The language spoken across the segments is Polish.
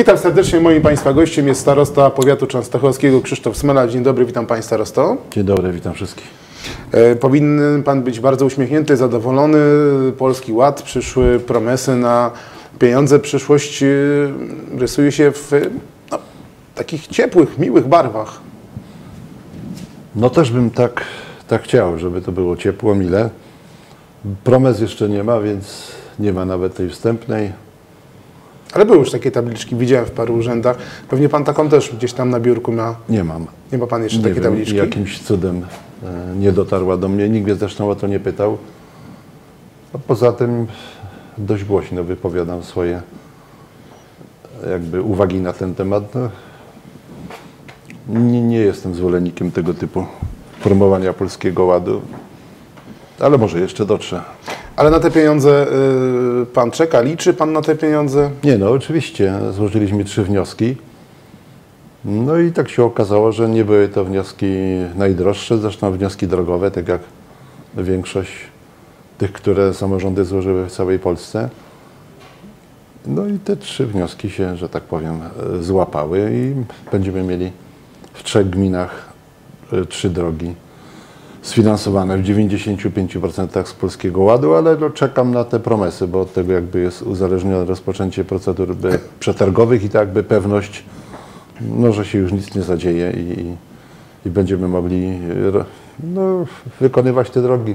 Witam serdecznie. Moim Państwa gościem jest starosta powiatu częstochowskiego Krzysztof Smela. Dzień dobry, witam Państwa starosto. Dzień dobry, witam wszystkich. E, powinien Pan być bardzo uśmiechnięty, zadowolony. Polski Ład, przyszły promesy na pieniądze. Przyszłość e, rysuje się w no, takich ciepłych, miłych barwach. No też bym tak, tak chciał, żeby to było ciepło, mile. Promes jeszcze nie ma, więc nie ma nawet tej wstępnej. Ale były już takie tabliczki, widziałem w paru urzędach. Pewnie Pan taką też gdzieś tam na biurku ma. Nie mam. Nie ma Pan jeszcze Nie takiej wiem, tabliczki? jakimś cudem e, nie dotarła do mnie. Nikt mnie zresztą o to nie pytał. A poza tym dość głośno wypowiadam swoje jakby uwagi na ten temat. No, nie, nie jestem zwolennikiem tego typu formowania Polskiego Ładu, ale może jeszcze dotrze. Ale na te pieniądze y, Pan czeka, liczy Pan na te pieniądze? Nie, no oczywiście. Złożyliśmy trzy wnioski. No i tak się okazało, że nie były to wnioski najdroższe, zresztą wnioski drogowe, tak jak większość tych, które samorządy złożyły w całej Polsce. No i te trzy wnioski się, że tak powiem, złapały i będziemy mieli w trzech gminach e, trzy drogi sfinansowane w 95% z Polskiego Ładu, ale no, czekam na te promesy, bo od tego jakby jest uzależnione rozpoczęcie procedur przetargowych i tak jakby pewność, no, że się już nic nie zadzieje i, i, będziemy mogli ro- no, wykonywać te drogi.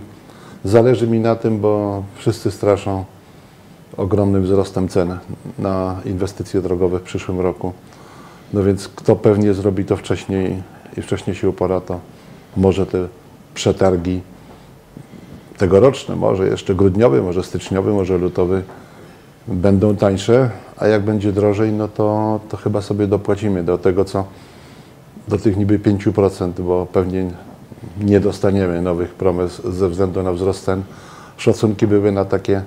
Zależy mi na tym, bo wszyscy straszą ogromnym wzrostem cen na inwestycje drogowe w przyszłym roku. No więc kto pewnie zrobi to wcześniej i wcześniej się upora, to może te przetargi tegoroczne, może jeszcze grudniowy, może styczniowy, może lutowy będą tańsze, a jak będzie drożej, no to, to chyba sobie dopłacimy do tego, co do tych niby 5%, bo pewnie nie dostaniemy nowych promes ze względu na wzrost cen. Szacunki były na takie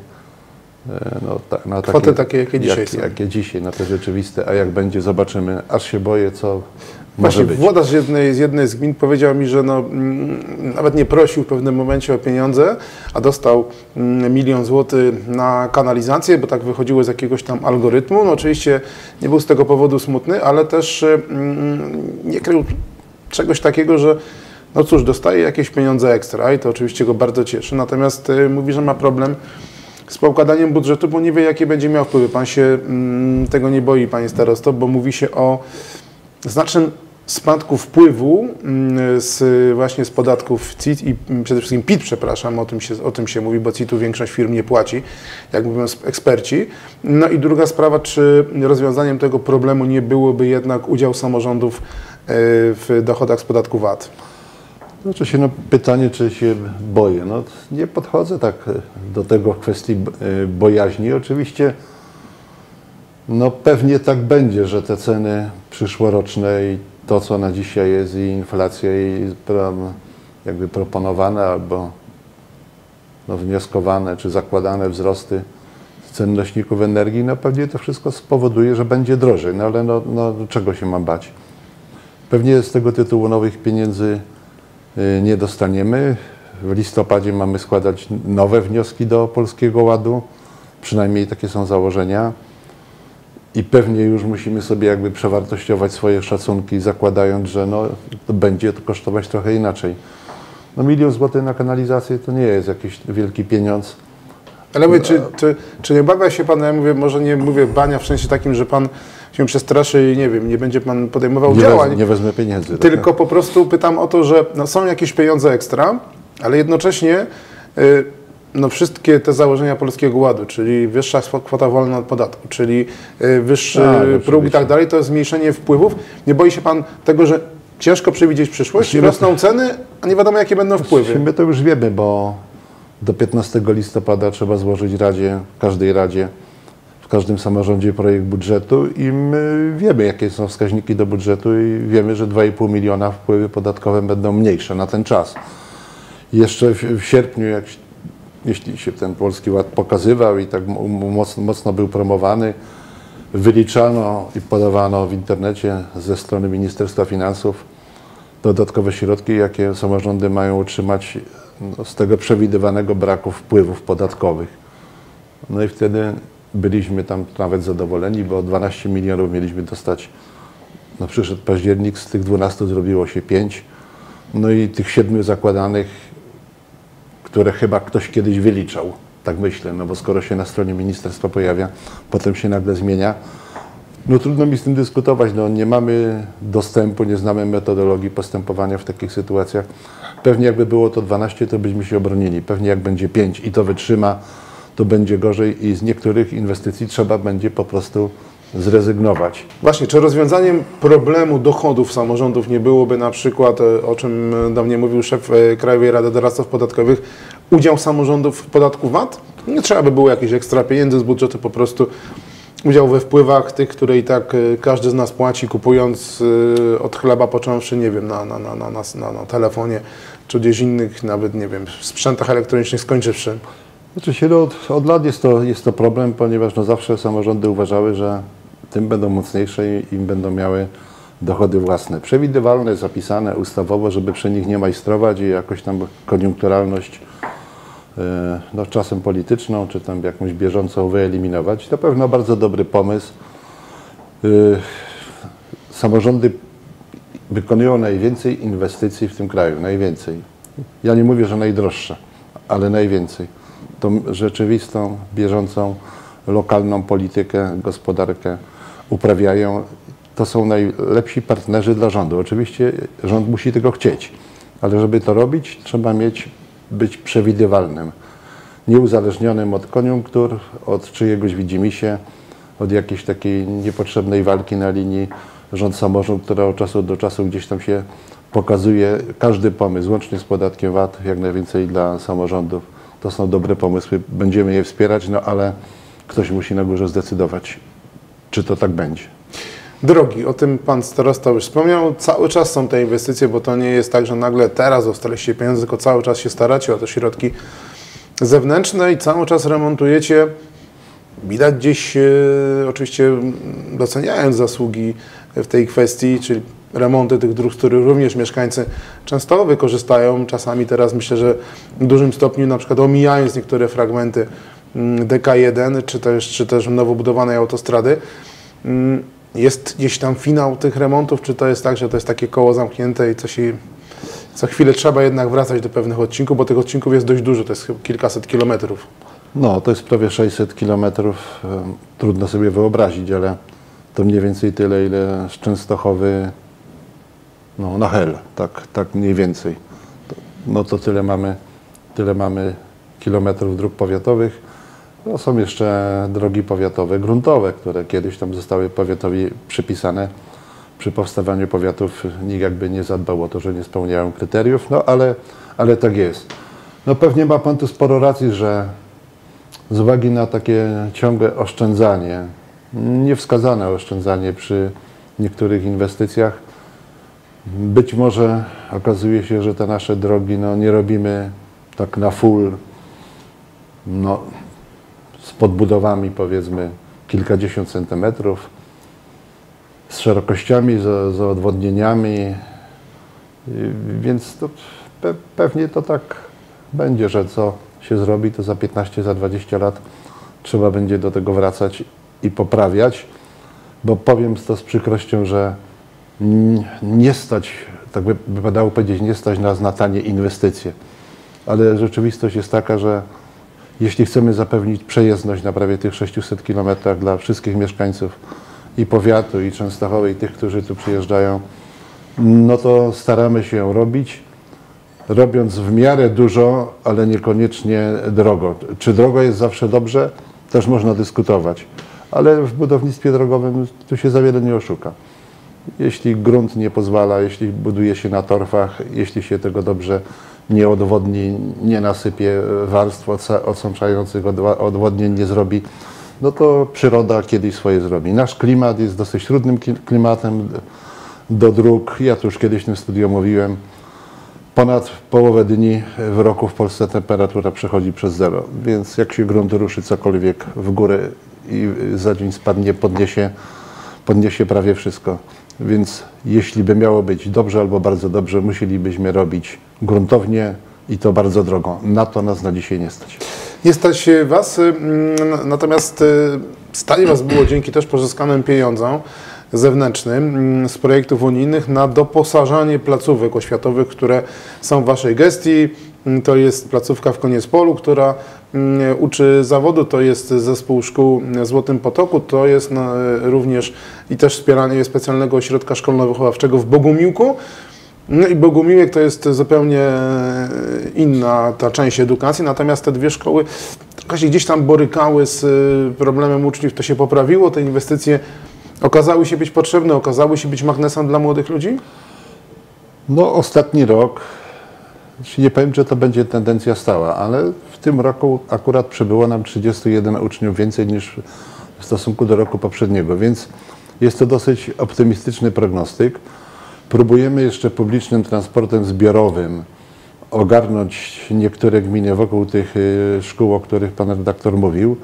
e, no, ta, na Kwoty takie, jakie dzisiaj są. jakie dzisiaj, na te rzeczywiste, a jak będzie, zobaczymy. Aż się boję, co Właśnie być. włodarz z jednej, z jednej z gmin powiedział mi, że no, mm, nawet nie prosił w pewnym momencie o pieniądze, a dostał mm, milion złotych na kanalizację, bo tak wychodziło z jakiegoś tam algorytmu. No oczywiście nie był z tego powodu smutny, ale też mm, nie krył czegoś takiego, że no cóż, dostaje jakieś pieniądze ekstra i to oczywiście go bardzo cieszy. Natomiast y, mówi, że ma problem z poukładaniem budżetu, bo nie wie, jakie będzie miał wpływy. Pan się tego nie boi, panie starosto, bo mówi się o znacznym spadku wpływu mm, z, właśnie z podatków CIT i przede wszystkim PIT, przepraszam, o tym, się, o tym się mówi, bo CIT-u większość firm nie płaci, jak mówią eksperci. No i druga sprawa, czy rozwiązaniem tego problemu nie byłoby jednak udział samorządów e, w dochodach z podatku VAT? Znaczy się no, pytanie, czy się boję. No, nie podchodzę tak e, do tego w kwestii e, bojaźni. Oczywiście no, pewnie tak będzie, że te ceny przyszłoroczne i to, co na dzisiaj jest i inflacja i jakby proponowane albo no, wnioskowane czy zakładane wzrosty cen nośników energii, no pewnie to wszystko spowoduje, że będzie drożej. No ale no, no, czego się mam bać? Pewnie z tego tytułu nowych pieniędzy y, nie dostaniemy. W listopadzie mamy składać nowe wnioski do Polskiego Ładu. Przynajmniej takie są założenia. I pewnie już musimy sobie jakby przewartościować swoje szacunki, zakładając, że no, to będzie to kosztować trochę inaczej. No milion złotych na kanalizację to nie jest jakiś wielki pieniądz. Ale mówię, czy, czy, czy nie obawia się Pan, ja mówię, może nie mówię bania w sensie takim, że Pan się przestraszy i nie wiem, nie będzie Pan podejmował Nie, działań, wez, nie wezmę pieniędzy. tak? tylko po prostu pytam o to, że no, są jakieś pieniądze ekstra, ale jednocześnie y, no, wszystkie te założenia Polskiego Ładu, czyli wyższa kwota wolna od podatku, czyli y, wyższy Tak, próg i tak dalej, to jest zmniejszenie wpływów. Nie boi się Pan tego, że ciężko przewidzieć przyszłość, Właściwie- rosną ceny, a nie wiadomo jakie będą wpływy. My to już wiemy, bo do 15 listopada trzeba złożyć Radzie, każdej Radzie, w każdym samorządzie projekt budżetu i my wiemy, jakie są wskaźniki do budżetu i wiemy, że 2,5 miliona wpływy podatkowe będą mniejsze na ten czas. Jeszcze w, w sierpniu, jak, jeśli się ten Polski Ład pokazywał i tak mo- mocno, mocno był promowany, wyliczano i podawano w internecie ze strony Ministerstwa Finansów dodatkowe środki, jakie samorządy mają utrzymać no, z tego przewidywanego braku wpływów podatkowych. No i wtedy byliśmy tam nawet zadowoleni, bo 12 milionów mieliśmy dostać. No przyszedł październik, z tych 12 zrobiło się 5. No i tych siedmiu zakładanych, które chyba ktoś kiedyś wyliczał, tak myślę, no bo skoro się na stronie ministerstwa pojawia, potem się nagle zmienia, no trudno mi z tym dyskutować. No, nie mamy dostępu, nie znamy metodologii postępowania w takich sytuacjach. Pewnie jakby było to 12, to byśmy się obronili. Pewnie jak będzie 5 i to wytrzyma, to będzie gorzej i z niektórych inwestycji trzeba będzie po prostu zrezygnować. Właśnie, czy rozwiązaniem problemu dochodów samorządów nie byłoby na przykład, e, o czym do mnie mówił szef e, Krajowej Rady Doradców Podatkowych, udział samorządów w podatku VAT? Nie trzeba by było jakichś ekstra pieniędzy z budżetu, po prostu udział we wpływach tych, które i tak e, każdy z nas płaci, kupując od chleba począwszy, nie wiem, na, na, na, na, na, na telefonie, czy gdzieś innych, nawet, nie wiem, sprzętach elektronicznych skończywszy. Znaczy się, no, od, od lat jest to, jest to problem, ponieważ no, zawsze samorządy uważały, że tym będą mocniejsze i im będą miały dochody własne. Przewidywalne, zapisane ustawowo, żeby przy nich nie majstrować i jakoś tam koniunkturalność e, no, czasem polityczną, czy tam jakąś bieżącą wyeliminować. To pewno bardzo dobry pomysł. E, samorządy wykonują najwięcej inwestycji w tym kraju, najwięcej. Ja nie mówię, że najdroższe, ale najwięcej. Tą rzeczywistą, bieżącą, lokalną politykę, gospodarkę uprawiają, to są najlepsi partnerzy dla rządu. Oczywiście rząd musi tego chcieć, ale żeby to robić, trzeba mieć, być przewidywalnym, nieuzależnionym od koniunktur, od czyjegoś widzimisię, od jakiejś takiej niepotrzebnej walki na linii rząd-samorząd, która od czasu do czasu gdzieś tam się pokazuje. Każdy pomysł, łącznie z podatkiem VAT, jak najwięcej dla samorządów. To są dobre pomysły, będziemy je wspierać, no ale ktoś musi na górze zdecydować, czy to tak będzie. Drogi, o tym Pan starosta już wspomniał. Cały czas są te inwestycje, bo to nie jest tak, że nagle teraz dostaliście pieniądze, tylko cały czas się staracie o te środki zewnętrzne i cały czas remontujecie. Widać gdzieś, e, oczywiście doceniając zasługi w tej kwestii, czyli remonty tych dróg, z których również mieszkańcy często wykorzystają. Czasami teraz myślę, że w dużym stopniu na przykład omijając niektóre fragmenty DK1 czy też, czy też nowo budowanej autostrady. Mm, jest gdzieś tam finał tych remontów, czy to jest tak, że to jest takie koło zamknięte i co się co chwilę trzeba jednak wracać do pewnych odcinków, bo tych odcinków jest dość dużo, to jest kilkaset kilometrów. No, to jest prawie 600 kilometrów. Trudno sobie wyobrazić, ale to mniej więcej tyle, ile z Częstochowy no, na hel, tak, tak mniej więcej. No to tyle mamy, tyle mamy kilometrów dróg powiatowych. No, są jeszcze drogi powiatowe, gruntowe, które kiedyś tam zostały powiatowi przypisane. Przy powstawaniu powiatów nikt jakby nie zadbał o to, że nie spełniają kryteriów, no ale, ale tak jest. No pewnie ma Pan tu sporo racji, że z uwagi na takie ciągłe oszczędzanie, niewskazane oszczędzanie przy niektórych inwestycjach, być może okazuje się, że te nasze drogi no, nie robimy tak na full, no, z podbudowami powiedzmy kilkadziesiąt centymetrów, z szerokościami, z, z odwodnieniami, więc to pe, pewnie to tak będzie, że co się zrobi, to za 15, za 20 lat trzeba będzie do tego wracać i poprawiać, bo powiem to z przykrością, że nie stać, tak by wypadało powiedzieć, nie stać nas na tanie inwestycje. Ale rzeczywistość jest taka, że jeśli chcemy zapewnić przejezdność na prawie tych 600 km dla wszystkich mieszkańców i powiatu, i Częstochowy, i tych, którzy tu przyjeżdżają, no to staramy się robić, robiąc w miarę dużo, ale niekoniecznie drogo. Czy drogo jest zawsze dobrze? Też można dyskutować. Ale w budownictwie drogowym tu się za wiele nie oszuka. Jeśli grunt nie pozwala, jeśli buduje się na torfach, jeśli się tego dobrze nie odwodni, nie nasypie warstw odsączających odwodnień, nie zrobi, no to przyroda kiedyś swoje zrobi. Nasz klimat jest dosyć trudnym klimatem do dróg. Ja tu już kiedyś w tym studiu mówiłem, ponad połowę dni w roku w Polsce temperatura przechodzi przez zero, więc jak się grunt ruszy cokolwiek w górę i za dzień spadnie, podniesie, podniesie prawie wszystko. Więc jeśli by miało być dobrze albo bardzo dobrze, musielibyśmy robić gruntownie i to bardzo drogo. Na to nas na dzisiaj nie stać. Nie stać Was, mm, natomiast y, stanie Was było dzięki też pozyskanym pieniądzom zewnętrznym mm, z projektów unijnych na doposażanie placówek oświatowych, które są w Waszej gestii. To jest placówka w Koniecpolu, która mm, uczy zawodu, to jest zespół szkół Złotym Potoku, to jest również i też wspieranie specjalnego ośrodka szkolno-wychowawczego w Bogumiłku. No i Bogumiłek to jest zupełnie e, inna ta część edukacji, natomiast te dwie szkoły trochę się gdzieś tam borykały z e, problemem uczniów, to się poprawiło, te inwestycje okazały się być potrzebne, okazały się być magnesem dla młodych ludzi? No ostatni rok, nie powiem, że to będzie tendencja stała, ale w tym roku akurat przybyło nam 31 uczniów więcej niż w stosunku do roku poprzedniego, więc jest to dosyć optymistyczny prognostyk. Próbujemy jeszcze publicznym transportem zbiorowym ogarnąć niektóre gminy wokół tych y, szkół, o których pan redaktor mówił.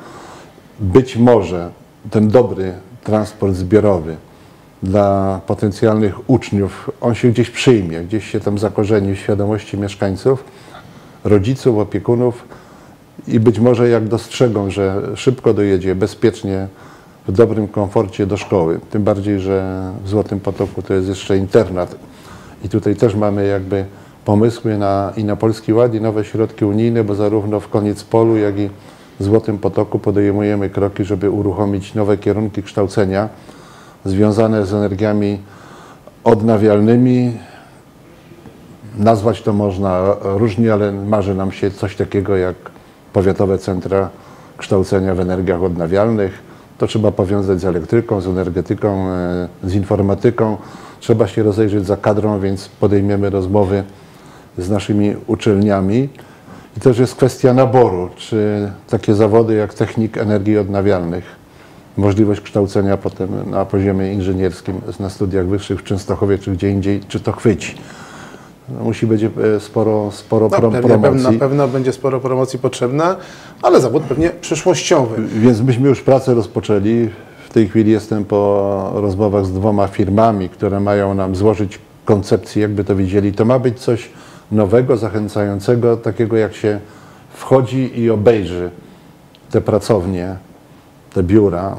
Być może ten dobry transport zbiorowy dla potencjalnych uczniów, on się gdzieś przyjmie, gdzieś się tam zakorzeni w świadomości mieszkańców, rodziców, opiekunów i być może jak dostrzegą, że szybko dojedzie, bezpiecznie, w dobrym komforcie do szkoły. Tym bardziej, że w Złotym Potoku to jest jeszcze internat i tutaj też mamy jakby pomysły na, i na Polski Ład i nowe środki unijne, bo zarówno w Koniec Polu, jak i w Złotym Potoku podejmujemy kroki, żeby uruchomić nowe kierunki kształcenia związane z energiami odnawialnymi. Nazwać to można różnie, ale marzy nam się coś takiego jak powiatowe centra kształcenia w energiach odnawialnych. To trzeba powiązać z elektryką, z energetyką, e, z informatyką. Trzeba się rozejrzeć za kadrą, więc podejmiemy rozmowy z naszymi uczelniami. I też jest kwestia naboru, czy takie zawody jak technik energii odnawialnych, możliwość kształcenia potem na poziomie inżynierskim na studiach wyższych w Częstochowie czy gdzie indziej, czy to chwyci. No, musi być e, sporo, sporo No, prom- pewnie, promocji. na pewno będzie sporo promocji potrzebne, ale zawód pewnie przyszłościowy. Więc myśmy już pracę rozpoczęli. W tej chwili jestem po rozmowach z dwoma firmami, które mają nam złożyć koncepcję, jakby to widzieli. To ma być coś nowego, zachęcającego, takiego jak się wchodzi i obejrzy te pracownie, te biura,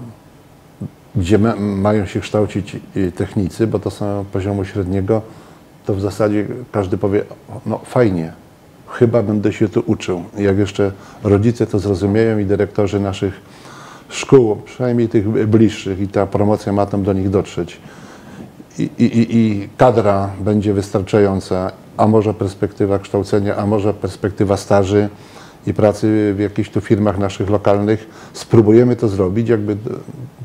gdzie ma, mają się kształcić technicy, bo to są poziomu średniego, to w zasadzie każdy powie, no fajnie, chyba będę się tu uczył. Jak jeszcze rodzice to zrozumieją i dyrektorzy naszych szkół, przynajmniej tych bliższych i ta promocja ma tam do nich dotrzeć. I, i, i- kadra będzie wystarczająca, a może perspektywa kształcenia, a może perspektywa staży i pracy w jakichś tu firmach naszych lokalnych. Spróbujemy to zrobić, jakby d-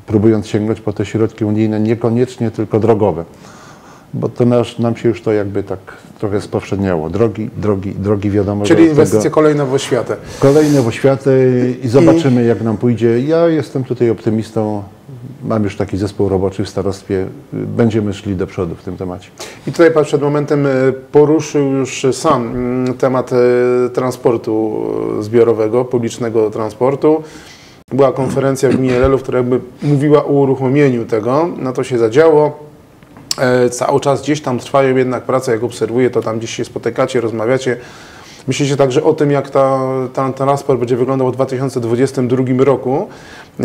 próbując sięgnąć po te środki unijne, niekoniecznie tylko drogowe bo to nasz, nam się już to jakby tak trochę spowszedniało. Drogi, drogi, drogi wiadomo, Czyli inwestycje tego kolejne w oświatę. kolejne w oświatę i zobaczymy jak nam pójdzie. Ja jestem tutaj optymistą, mam już taki zespół roboczy w starostwie, będziemy szli do przodu w tym temacie. I tutaj Pan przed momentem e, poruszył już sam mm, temat e, transportu e, zbiorowego, publicznego transportu. Była konferencja w gminie Lelów, która jakby mówiła o uruchomieniu tego. No to się zadziało. E, Cały czas gdzieś tam trwają jednak prace, jak obserwuję, to tam gdzieś się spotykacie, rozmawiacie. Myślicie także o tym, jak ta, ten transport będzie wyglądał w 2022 roku. E,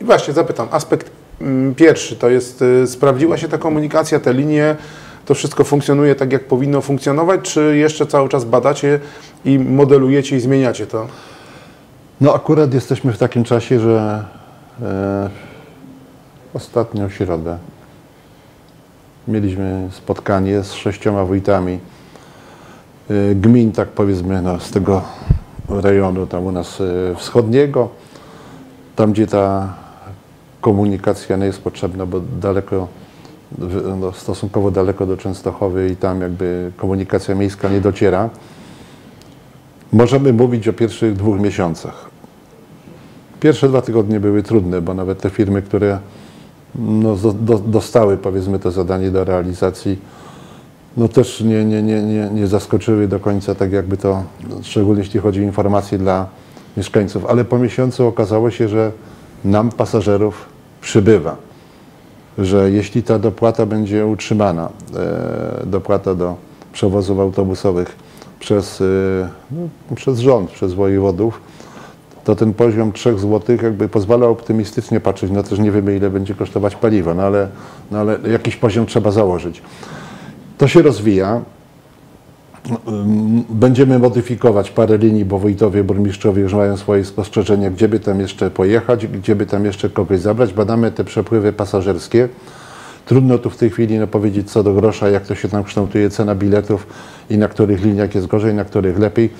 I właśnie zapytam, aspekt mm, pierwszy to jest, y, sprawdziła się ta komunikacja, te linie, to wszystko funkcjonuje tak, jak powinno funkcjonować, czy jeszcze cały czas badacie i modelujecie i zmieniacie to? No akurat jesteśmy w takim czasie, że e, ostatnią środę mieliśmy spotkanie z sześcioma wójtami e, gmin, tak powiedzmy, no, z tego rejonu tam u nas e, wschodniego, tam gdzie ta komunikacja nie jest potrzebna, bo daleko, no, stosunkowo daleko do Częstochowy i tam jakby komunikacja miejska nie dociera. Możemy mówić o pierwszych dwóch miesiącach. Pierwsze dwa tygodnie były trudne, bo nawet te firmy, które no, do, do, dostały powiedzmy to zadanie do realizacji, no też nie, nie, nie, nie, nie zaskoczyły do końca tak jakby to, szczególnie jeśli chodzi o informacje dla mieszkańców. Ale po miesiącu okazało się, że nam pasażerów przybywa. Że jeśli ta dopłata będzie utrzymana, e, dopłata do przewozów autobusowych, przez, y, no, przez rząd, przez wojewodów, to ten poziom 3 zł jakby pozwala optymistycznie patrzeć, no też nie wiemy ile będzie kosztować paliwo, no ale, no ale jakiś poziom trzeba założyć. To się rozwija. Będziemy modyfikować parę linii, bo wójtowie, burmistrzowie już mają swoje spostrzeżenia, gdzie by tam jeszcze pojechać, gdzie by tam jeszcze kogoś zabrać. Badamy te przepływy pasażerskie. Trudno tu w tej chwili no, powiedzieć co do grosza, jak to się tam kształtuje cena biletów i na których liniach jest gorzej, na których lepiej,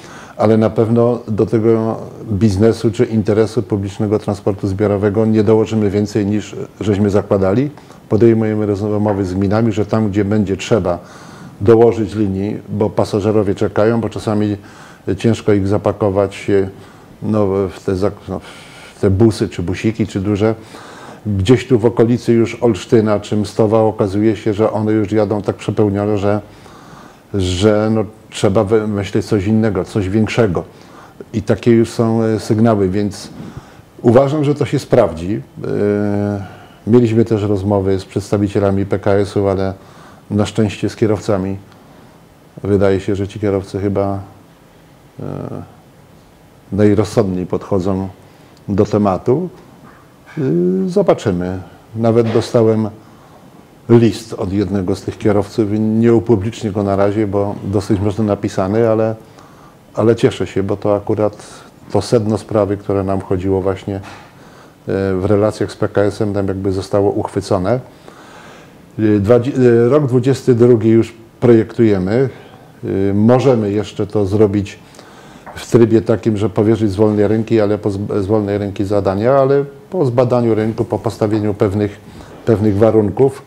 ale na pewno do tego biznesu czy interesu publicznego transportu zbiorowego nie dołożymy więcej niż żeśmy zakładali. Podejmujemy rozmowy z gminami, że tam, gdzie będzie trzeba dołożyć linii, bo pasażerowie czekają, bo czasami ciężko ich zapakować no, w, te, no, w te busy czy busiki czy duże, gdzieś tu w okolicy już Olsztyna czy Mstowa okazuje się, że one już jadą tak przepełnione, że, że no, trzeba wymyślić coś innego, coś większego. I takie już są e, sygnały, więc uważam, że to się sprawdzi. E, mieliśmy też rozmowy z przedstawicielami PKS-u, ale na szczęście z kierowcami. Wydaje się, że ci kierowcy chyba e, najrozsądniej podchodzą do tematu. Zobaczymy. Nawet dostałem list od jednego z tych kierowców. Nie upublicznię go na razie, bo dosyć mocno napisany, ale, ale cieszę się, bo to akurat to sedno sprawy, które nam chodziło właśnie y, w relacjach z PKS-em, tam jakby zostało uchwycone. Y, rok 22 już projektujemy. Możemy jeszcze to zrobić w trybie takim, że powierzyć z wolnej ręki, ale po, z wolnej zadania, ale po zbadaniu rynku, po postawieniu pewnych, pewnych warunków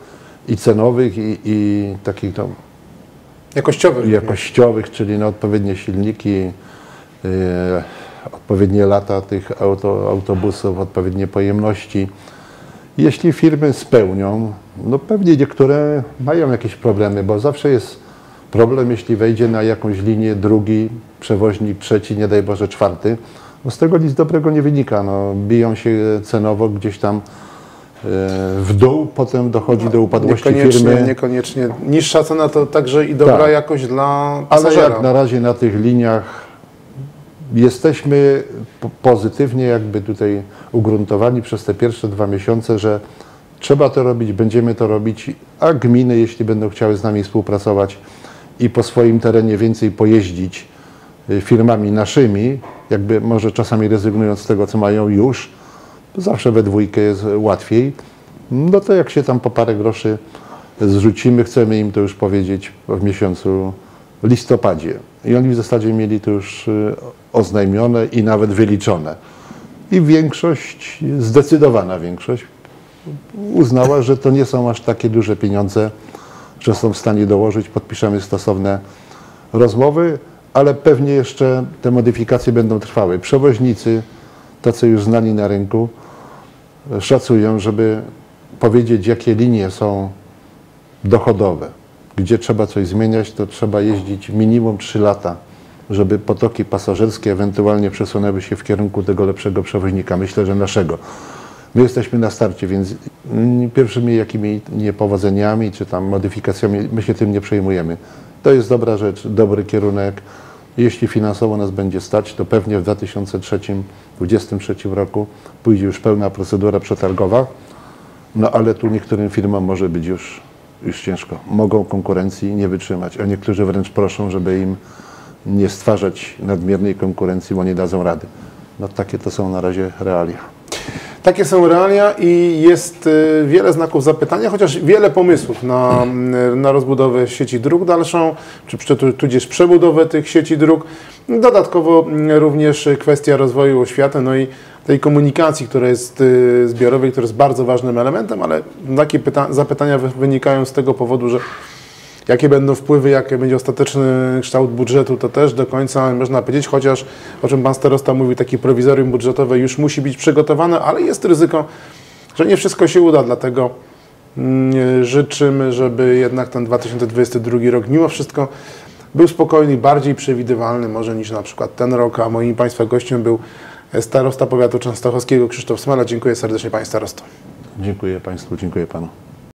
i cenowych, i, i takich tam jakościowych, jakościowych czyli na odpowiednie silniki, yy, odpowiednie lata tych auto, autobusów, odpowiednie pojemności. Jeśli firmy spełnią, no pewnie niektóre mają jakieś problemy, bo zawsze jest problem, jeśli wejdzie na jakąś linię drugi przewoźnik, trzeci, nie daj Boże czwarty, no z tego nic dobrego nie wynika. No, biją się cenowo gdzieś tam w dół, potem dochodzi do upadłości niekoniecznie, firmy. Niekoniecznie. Niższa cena to także i dobra tak. jakość dla pasażera. Ale jak na razie na tych liniach jesteśmy pozytywnie jakby tutaj ugruntowani przez te pierwsze dwa miesiące, że trzeba to robić, będziemy to robić, a gminy, jeśli będą chciały z nami współpracować i po swoim terenie więcej pojeździć y, firmami naszymi, jakby może czasami rezygnując z tego, co mają już, zawsze we dwójkę jest łatwiej, no to jak się tam po parę groszy zrzucimy, chcemy im to już powiedzieć w miesiącu listopadzie. I oni w zasadzie mieli to już y, oznajmione i nawet wyliczone. I większość, zdecydowana większość, uznała, że to nie są aż takie duże pieniądze, że są w stanie dołożyć. Podpiszemy stosowne rozmowy ale pewnie jeszcze te modyfikacje będą trwały. Przewoźnicy, tacy już znani na rynku, szacują, żeby powiedzieć, jakie linie są dochodowe, gdzie trzeba coś zmieniać, to trzeba jeździć minimum 3 lata, żeby potoki pasażerskie ewentualnie przesunęły się w kierunku tego lepszego przewoźnika, myślę, że naszego. My jesteśmy na starcie, więc pierwszymi jakimi niepowodzeniami czy tam modyfikacjami my się tym nie przejmujemy. To jest dobra rzecz, dobry kierunek. Jeśli finansowo nas będzie stać, to pewnie w 2023 roku pójdzie już pełna procedura przetargowa, no ale tu niektórym firmom może być już, już ciężko. Mogą konkurencji nie wytrzymać, a niektórzy wręcz proszą, żeby im nie stwarzać nadmiernej konkurencji, bo nie dadzą rady. No takie to są na razie realia. Takie są realia i jest y, wiele znaków zapytania, chociaż wiele pomysłów na, y, na rozbudowę sieci dróg dalszą, czy, tudzież przebudowę tych sieci dróg. Dodatkowo y, również kwestia rozwoju oświaty, no i tej komunikacji, która jest zbiorowej, która jest bardzo ważnym elementem, ale takie zapytania wynikają z tego powodu, że Jakie będą wpływy, jaki będzie ostateczny kształt budżetu, to też do końca można powiedzieć, chociaż o czym Pan Starosta mówi, taki prowizorium budżetowe już musi być przygotowane, ale jest ryzyko, że nie wszystko się uda, dlatego mm, życzymy, żeby jednak ten 2022 rok mimo wszystko był spokojny, bardziej przewidywalny może niż na przykład ten rok, a moim Państwa gościem był starosta powiatu częstochowskiego Krzysztof Smala. Dziękuję serdecznie Panie Starosto. Dziękuję Państwu, dziękuję Panu.